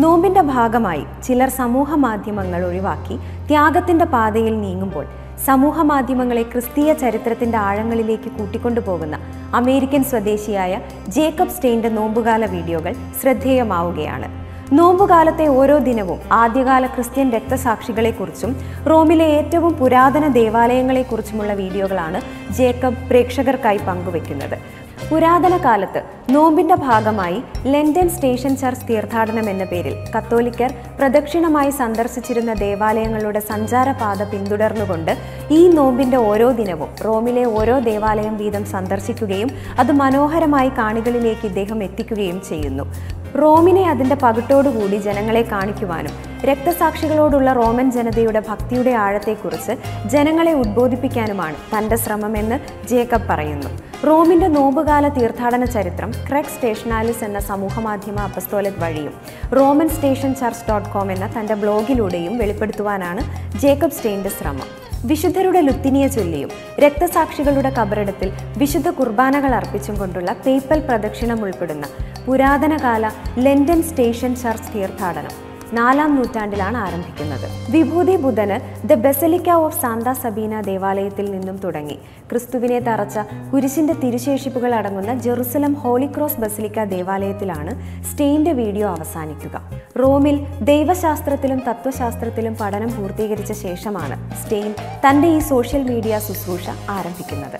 നോമ്പിന്റെ ഭാഗമായി ചിലർ സമൂഹ മാധ്യമങ്ങൾ ഒഴിവാക്കി ത്യാഗത്തിന്റെ പാതയിൽ നീങ്ങുമ്പോൾ സമൂഹ മാധ്യമങ്ങളെ ക്രിസ്തീയ ചരിത്രത്തിന്റെ ആഴങ്ങളിലേക്ക് കൂട്ടിക്കൊണ്ടുപോകുന്ന അമേരിക്കൻ സ്വദേശിയായ ജേക്കബ് സ്റ്റെയിന്റെ നോമ്പുകാല വീഡിയോകൾ ശ്രദ്ധേയമാവുകയാണ്. നോമ്പുകാലത്തെ ഓരോ ദിനവും ആദ്യകാല ക്രിസ്ത്യൻ രക്തസാക്ഷികളെക്കുറിച്ചും റോമിലെ ഏറ്റവും പുരാതന ദേവാലയങ്ങളെക്കുറിച്ചുമുള്ള വീഡിയോകളാണ് ജേക്കബ് പ്രേക്ഷകർക്കായി പങ്കുവെക്കുന്നത്. പുരാതന കാലത്ത് നോമ്പിന്റെ ഭാഗമായി ലണ്ടൻ സ്റ്റേഷൻ ചർച്ച് തീർത്ഥാടനം എന്ന പേരിൽ കത്തോലിക്കർ പ്രദക്ഷിണമായി സന്ദർശിച്ചിരുന്ന ദേവാലയങ്ങളുടെ സഞ്ചാരപാത പിന്തുടർന്നുകൊണ്ട് ഈ നോമ്പിന്റെ ഓരോ ദിനവും റോമിലെ ഓരോ ദേവാലയം വീതം സന്ദർശിക്കുകയും അത് മനോഹരമായി കാണികളിലേക്ക് ഇദ്ദേഹം എത്തിക്കുകയും ചെയ്യുന്നു. റോമിനെ അതിന്റെ പകിട്ടോടുകൂടി ജനങ്ങളെ കാണിക്കുവാനും രക്തസാക്ഷികളോടുള്ള റോമൻ ജനതയുടെ ഭക്തിയുടെ ആഴത്തെക്കുറിച്ച് ജനങ്ങളെ ഉദ്ബോധിപ്പിക്കാനുമാണ് തന്റെ ശ്രമമെന്ന് ജേക്കബ് പറയുന്നു. റോമിന്റെ നോമ്പുകാല തീർത്ഥാടന ചരിത്രം ക്രെക് സ്റ്റേഷനാലിസ് എന്ന സമൂഹമാധ്യമ അപ്പസ്തോലത് വഴിയും Roman station church dot com എന്ന തന്റെ ബ്ലോഗിലൂടെയും വെളിപ്പെടുത്തുവാനാണ് ജേക്കബ് സ്റ്റെയിന്റെ ശ്രമം. വിശുദ്ധരുടെ ലുത്തിനിയെ ചൊല്ലിയും രക്തസാക്ഷികളുടെ കബറിടത്തിൽ വിശുദ്ധ കുർബാനകൾ അർപ്പിച്ചും കൊണ്ടുള്ള പേപ്പൽ പ്രദക്ഷിണം ഉൾപ്പെടുന്ന പുരാതനകാല ലണ്ടൻ സ്റ്റേഷൻ ചർച്ച് തീർത്ഥാടനം നാലാം നൂറ്റാണ്ടിലാണ് ആരംഭിക്കുന്നത്. വിഭൂതി ബുധന് the basilica of Santa Sabina ദേവാലയത്തിൽ നിന്നും തുടങ്ങി. ക്രിസ്തുവിനെ തറച്ച കുരിശിന്റെ തിരുശേഷിപ്പുകൾ അടങ്ങുന്ന ജെറുസലം ഹോളി ക്രോസ് ബസിലിക്ക ദേവാലയത്തിലാണ് സ്റ്റെയിന്റെ വീഡിയോ അവസാനിക്കുക. റോമിൽ ദൈവശാസ്ത്രത്തിലും തത്വശാസ്ത്രത്തിലും പഠനം പൂർത്തീകരിച്ച ശേഷമാണ് സ്റ്റെയിൻ തന്റെ ഈ സോഷ്യൽ മീഡിയ ശുശ്രൂഷ ആരംഭിക്കുന്നത്.